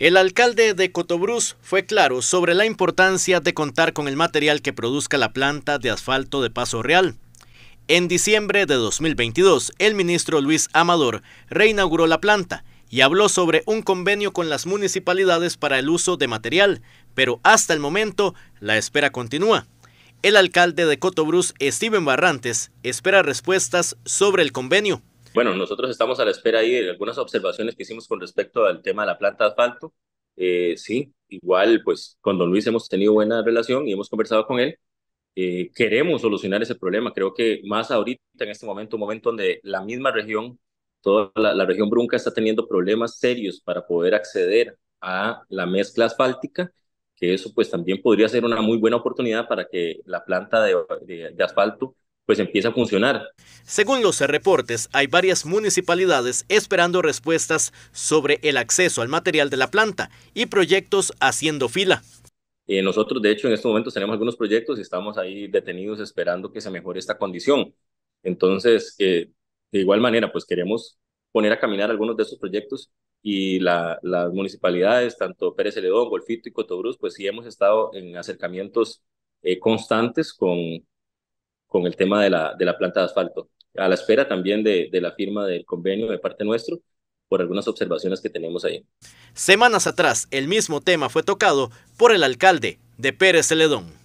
El alcalde de Cotobruz fue claro sobre la importancia de contar con el material que produzca la planta de asfalto de Paso Real. En diciembre de 2022, el ministro Luis Amador reinauguró la planta y habló sobre un convenio con las municipalidades para el uso de material, pero hasta el momento la espera continúa. El alcalde de Cotobruz, Steven Barrantes, espera respuestas sobre el convenio. Bueno, nosotros estamos a la espera ahí de algunas observaciones que hicimos con respecto al tema de la planta de asfalto. Eh, sí, igual, pues con don Luis hemos tenido buena relación y hemos conversado con él. Eh, queremos solucionar ese problema. Creo que más ahorita, en este momento, un momento donde la misma región, toda la, región Brunca está teniendo problemas serios para poder acceder a la mezcla asfáltica, que eso pues también podría ser una muy buena oportunidad para que la planta de asfalto pues empieza a funcionar. Según los reportes, hay varias municipalidades esperando respuestas sobre el acceso al material de la planta y proyectos haciendo fila. Eh, nosotros, de hecho, en estos momentos tenemos algunos proyectos y estamos ahí detenidos esperando que se mejore esta condición. Entonces, eh, de igual manera, pues queremos poner a caminar algunos de esos proyectos y la, las municipalidades, tanto Pérez Celedón, Golfito y Cotobruz, pues sí hemos estado en acercamientos eh, constantes con, con el tema de la, de la planta de asfalto. A la espera también de, de la firma del convenio de parte nuestro por algunas observaciones que tenemos ahí. Semanas atrás, el mismo tema fue tocado por el alcalde de Pérez Celedón.